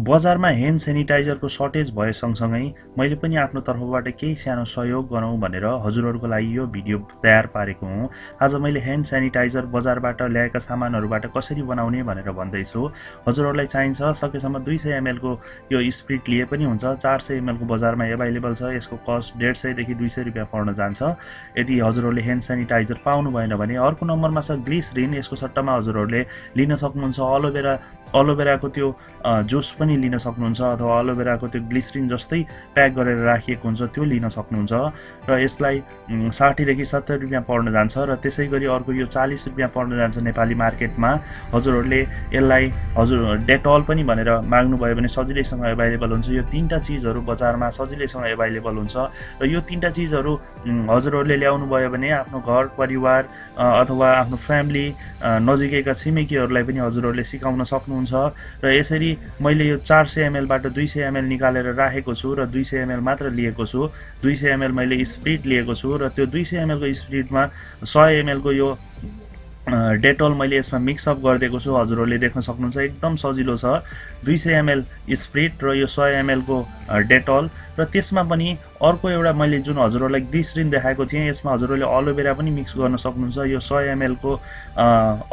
बजारमा hand सेनिटाइजरको shortage भए सँगसँगै मैले पनि आफ्नो तर्फबाट केही सानो सहयोग गरौँ भनेर हजुरहरूको लागि यो भिडियो तयार पारेको हुँ। आज मैले ह्यान्ड सेनिटाइजर बजारबाट ल्याएका सामानहरूबाट कसरी बनाउने भनेर भन्दैछु। हजुरहरूलाई चाहिन्छ सकेसम्म दुई सय एमएलको यो स्प्रिट लिए पनि हुन्छ। चार सय एमएलको बजारमा एभाइलेबल छ। यसको कस्ट डेढ सयदेखि दुई सय रुपियाँ पर्न जान्छ। यदि हजुरहरूले ह्यान्ड सेनिटाइजर पाउनु भएन भने अर्को नम्बरमा छ ग्लिसरिन यसको सट्टामा हजुरहरूले लिन सक्नुहुन्छ। अलोभेरा अलोभेराको त्यो जुस पनि लिन सक्नुहुन्छ अथवा अलोभेराको त्यो ग्लिसरिन जस्तै प्याक गरेर राखिएको हुन्छ त्यो लिन सक्नुहुन्छ। र यसलाई साठीदेखि सत्तरी रुपियाँ पर्न जान्छ र त्यसै गरी अर्को यो चालिस रुपियाँ पर्न जान्छ नेपाली मार्केटमा। हजुरहरूले यसलाई हजुर डेटल पनि भनेर माग्नुभयो भने सजिलैसँग एभाइलेबल हुन्छ। यो तिनवटा चिजहरू बजारमा सजिलैसँग एभाइलेबल हुन्छ। र यो तिनवटा चिजहरू हजुरहरूले ल्याउनु भयो भने आफ्नो घर परिवार अथवा आफ्नो फ्यामिली नजिकैका छिमेकीहरूलाई पनि हजुरहरूले सिकाउन सक्नुहुन्छ। र यसरी मैले यो चार सय एमएलबाट दुई सय एमएल निकालेर राखेको छु र दुई सय एमएल मात्र लिएको छु। दुई सय एमएल मैले स्प्रिट लिएको छु र त्यो दुई सय एमएलको स्प्रिटमा सय एमएलको यो डेटल मैले यसमा मिक्सअप गरिदिएको छु। हजुरहरूले देख्न सक्नुहुन्छ एकदम सजिलो छ। दुई सय एमएल स्प्रिट र यो सय एमएलको डेटल। र त्यसमा पनि अर्को एउटा मैले जुन हजुरहरूलाई ग्लिसरिन देखाएको थिएँ यसमा हजुरहरूले अलोभेरा पनि मिक्स गर्न सक्नुहुन्छ। यो सय एमएलको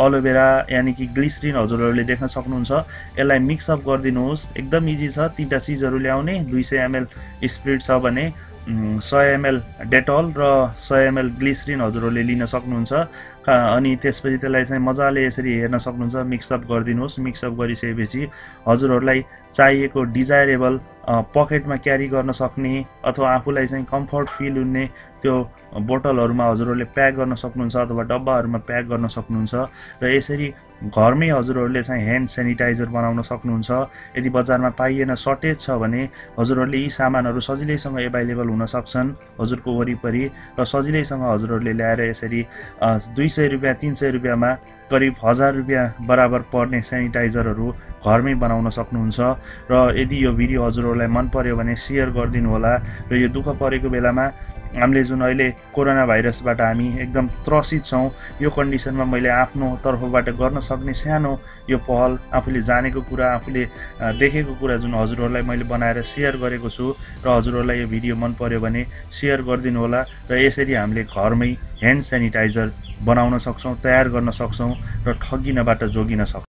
अलोभेरा यानि कि ग्लिसरिन हजुरहरूले देख्न सक्नुहुन्छ। यसलाई मिक्सअप गरिदिनुहोस्। एकदम इजी छ। तिनवटा चिजहरू ल्याउने। दुई सय एमएल स्प्रिट छ भने सय एमएल डेटल र सय एमएल ग्लिसरिन हजुरहरूले लिन सक्नुहुन्छ। अनि त्यसपछि त्यसलाई चाहिँ मजाले यसरी हेर्न सक्नुहुन्छ मिक्सअप गरिदिनुहोस्। मिक्सअप गरिसकेपछि हजुरहरूलाई चाहिएको डिजायरेबल पकेटमा क्यारी गर्न सक्ने अथवा आफूलाई चाहिँ कम्फर्ट फिल हुने त्यो बोतलहरूमा हजुरहरूले प्याक गर्न सक्नुहुन्छ अथवा डब्बाहरूमा प्याक गर्न सक्नुहुन्छ। र यसरी घरमै हजुरहरूले चाहिँ ह्यान्ड सेनिटाइजर बनाउन सक्नुहुन्छ। यदि बजारमा पाइएन सर्टेज छ भने हजुरहरूले यी सामानहरू सजिलैसँग एभाइलेबल हुन सक्छन् हजुरको वरिपरि। र सजिलैसँग हजुरहरूले ल्याएर यसरी दुई सय रुपियाँ तिन सय रुपियाँमा करिब हजार रुपियाँ बराबर पर्ने सेनिटाइजरहरू घरमै बनाउन सक्नुहुन्छ। र यदि यो भिडियो हजुरहरूलाई मन पर्यो भने सेयर गरिदिनु होला। र यो दुःख परेको बेलामा हामीले जुन अहिले कोरोना भाइरसबाट हामी एकदम त्रसित छौँ यो कन्डिसनमा मैले आफ्नो तर्फबाट गर्न सक्ने सानो यो पहल आफूले जानेको कुरा आफूले देखेको कुरा जुन हजुरहरूलाई मैले बनाएर सेयर गरेको छु र हजुरहरूलाई यो भिडियो मन पर्यो भने सेयर गरिदिनु होला। र यसरी हामीले घरमै ह्यान्ड सेनिटाइजर बनाउन सक्छौँ तयार गर्न सक्छौँ र ठगिनबाट जोगिन सक्छौँ।